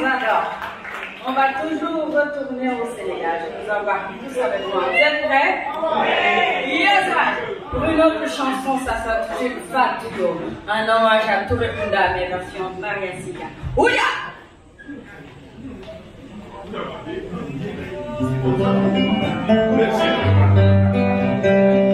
j'adore. On va toujours retourner au Sénégal. Je vous embarque tous avec moi. Vous êtes prêts? Oui. Yes, Pour une autre chanson, ça s'intitule Fatugo. Un hommage à Touré Kunda, mais version Maria Siga. Ouya Merci.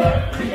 Hallelujah.